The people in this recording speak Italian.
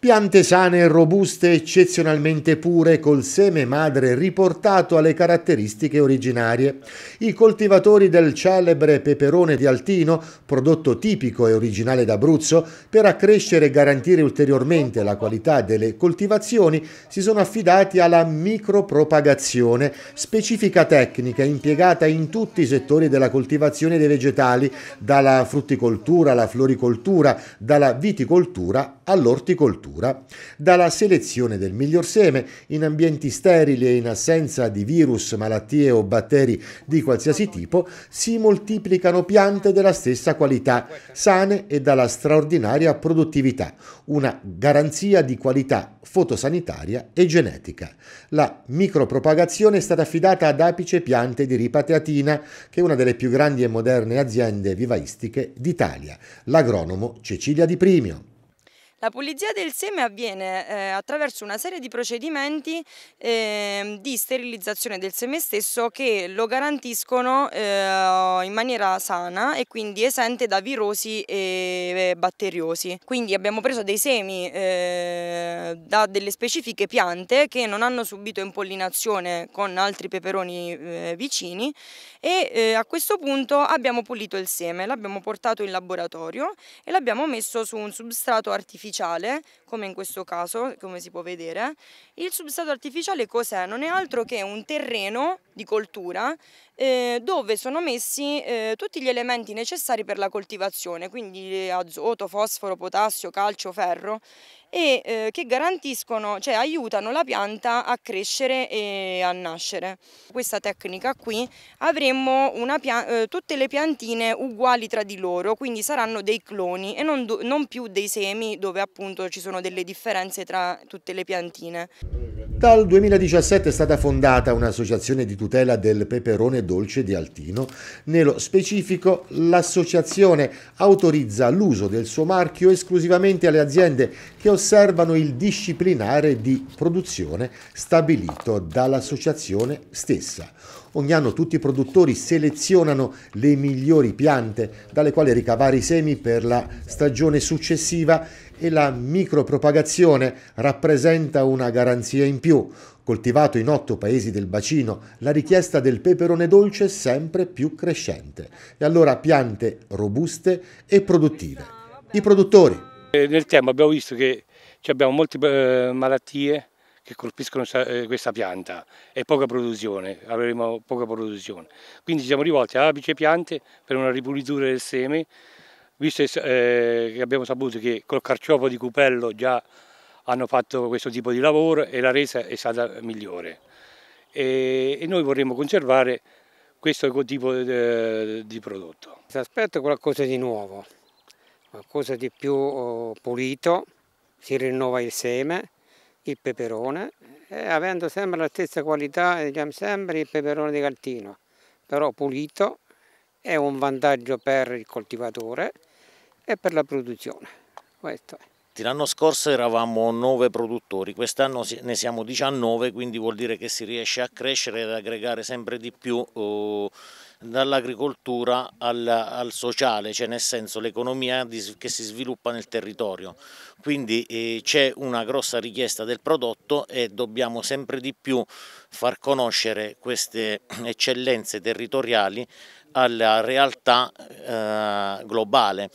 Piante sane e robuste, eccezionalmente pure, col seme madre riportato alle caratteristiche originarie. I coltivatori del celebre peperone di Altino, prodotto tipico e originale d'Abruzzo, per accrescere e garantire ulteriormente la qualità delle coltivazioni, si sono affidati alla micropropagazione, specifica tecnica impiegata in tutti i settori della coltivazione dei vegetali, dalla frutticoltura alla floricoltura, dalla viticoltura all'orticoltura dalla selezione del miglior seme in ambienti sterili e in assenza di virus, malattie o batteri di qualsiasi tipo, si moltiplicano piante della stessa qualità, sane e dalla straordinaria produttività, una garanzia di qualità fotosanitaria e genetica. La micropropagazione è stata affidata ad Apice Piante di Ripa Teatina, che è una delle più grandi e moderne aziende vivaistiche d'Italia, l'agronomo Cecilia Di Primio. La pulizia del seme avviene eh, attraverso una serie di procedimenti eh, di sterilizzazione del seme stesso che lo garantiscono eh, in maniera sana e quindi esente da virosi e batteriosi. Quindi abbiamo preso dei semi eh, da delle specifiche piante che non hanno subito impollinazione con altri peperoni eh, vicini e eh, a questo punto abbiamo pulito il seme, l'abbiamo portato in laboratorio e l'abbiamo messo su un substrato artificiale artificiale, come in questo caso, come si può vedere. Il substrato artificiale cos'è? Non è altro che un terreno di coltura eh, dove sono messi eh, tutti gli elementi necessari per la coltivazione, quindi azoto, fosforo, potassio, calcio, ferro e eh, che garantiscono, cioè aiutano la pianta a crescere e a nascere. Questa tecnica qui avremo eh, tutte le piantine uguali tra di loro, quindi saranno dei cloni e non, non più dei semi dove appunto ci sono delle differenze tra tutte le piantine. Dal 2017 è stata fondata un'associazione di tutela del peperone dolce di Altino. Nello specifico l'associazione autorizza l'uso del suo marchio esclusivamente alle aziende che osservano il disciplinare di produzione stabilito dall'associazione stessa. Ogni anno tutti i produttori selezionano le migliori piante dalle quali ricavare i semi per la stagione successiva e la micropropagazione rappresenta una garanzia in più. Coltivato in otto paesi del bacino, la richiesta del peperone dolce è sempre più crescente. E allora piante robuste e produttive. I produttori. Nel tempo abbiamo visto che abbiamo molte eh, malattie che colpiscono eh, questa pianta e poca produzione, avremo poca produzione. Quindi ci siamo rivolti a apice piante per una ripulitura del seme, visto eh, che abbiamo saputo che col carciofo di Cupello già hanno fatto questo tipo di lavoro e la resa è stata migliore. E, e noi vorremmo conservare questo tipo di, di prodotto. Si aspetta qualcosa di nuovo, qualcosa di più oh, pulito, si rinnova il seme, il peperone, e avendo sempre la stessa qualità, diciamo sempre il peperone di Caltino, però pulito, è un vantaggio per il coltivatore e per la produzione. L'anno scorso eravamo 9 produttori, quest'anno ne siamo 19, quindi vuol dire che si riesce a crescere ed aggregare sempre di più eh, dall'agricoltura al, al, sociale, cioè nel senso l'economia che si sviluppa nel territorio. Quindi eh, c'è una grossa richiesta del prodotto e dobbiamo sempre di più far conoscere queste eccellenze territoriali alla realtà eh, globale